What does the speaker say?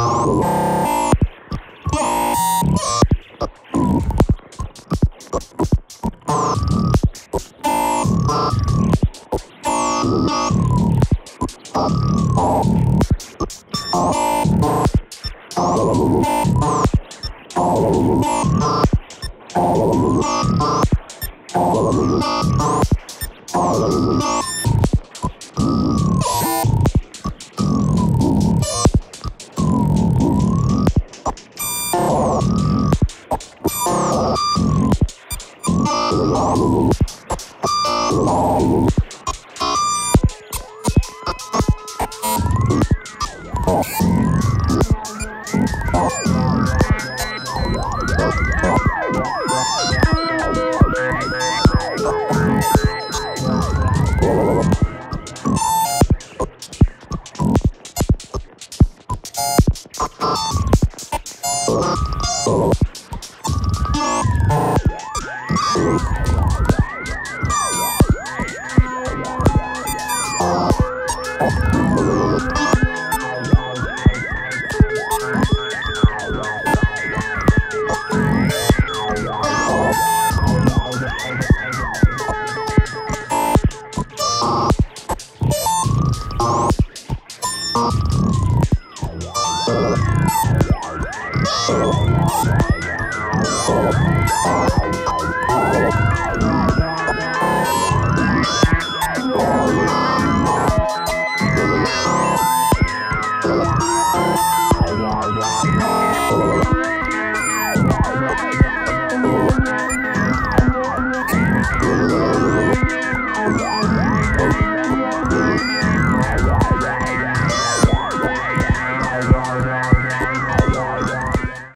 Oh, Oh. Blah, 了。